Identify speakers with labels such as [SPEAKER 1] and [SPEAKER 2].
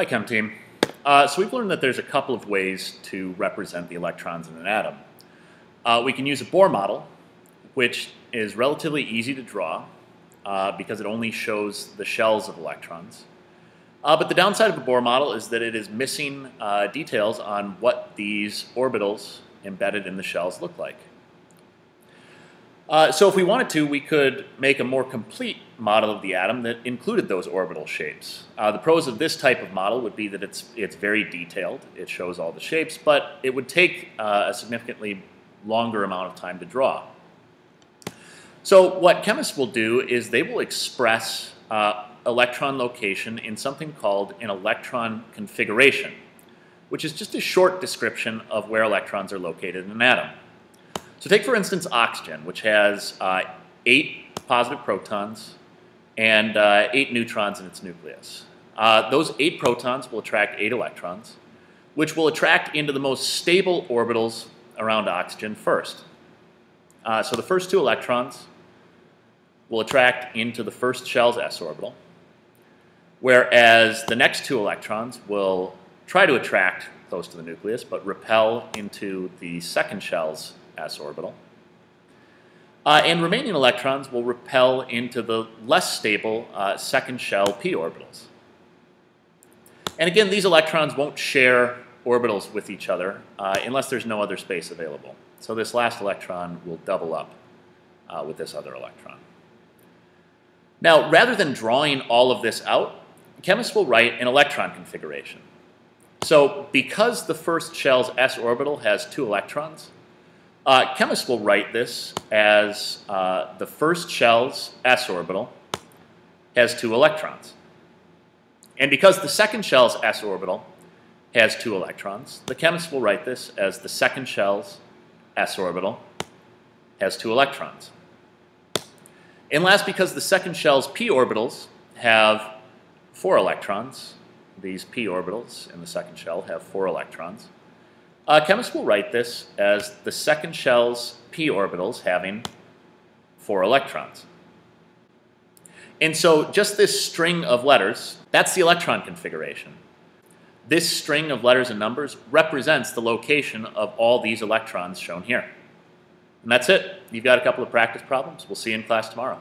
[SPEAKER 1] Hi, Chem team. Uh, so we've learned that there's a couple of ways to represent the electrons in an atom. Uh, we can use a Bohr model, which is relatively easy to draw uh, because it only shows the shells of electrons. Uh, but the downside of a Bohr model is that it is missing uh, details on what these orbitals embedded in the shells look like. Uh, so if we wanted to, we could make a more complete model of the atom that included those orbital shapes. Uh, the pros of this type of model would be that it's, it's very detailed. It shows all the shapes, but it would take uh, a significantly longer amount of time to draw. So what chemists will do is they will express uh, electron location in something called an electron configuration, which is just a short description of where electrons are located in an atom. So take, for instance, oxygen, which has uh, eight positive protons and uh, eight neutrons in its nucleus. Uh, those eight protons will attract eight electrons, which will attract into the most stable orbitals around oxygen first. Uh, so the first two electrons will attract into the first shell's s orbital, whereas the next two electrons will try to attract close to the nucleus, but repel into the second shell's s orbital. Uh, and remaining electrons will repel into the less stable uh, second shell p orbitals. And again, these electrons won't share orbitals with each other uh, unless there's no other space available. So this last electron will double up uh, with this other electron. Now, rather than drawing all of this out, chemists will write an electron configuration. So because the first shell's s orbital has two electrons, uh, chemists will write this as uh, the first shell's s orbital has two electrons. And because the second shell's s orbital has two electrons, the chemists will write this as the second shell's s orbital has two electrons. And last, because the second shell's p orbitals have four electrons, these p orbitals in the second shell have four electrons, uh, chemists will write this as the second shell's p orbitals having four electrons. And so just this string of letters, that's the electron configuration. This string of letters and numbers represents the location of all these electrons shown here. And that's it. You've got a couple of practice problems. We'll see you in class tomorrow.